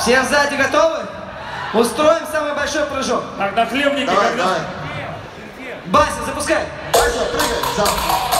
Все сзади готовы? Устроим самый большой прыжок. Так, на хлебнике Давай, когда... давай. Бася, запускай. Вася, прыгай.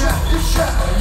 Еще, еще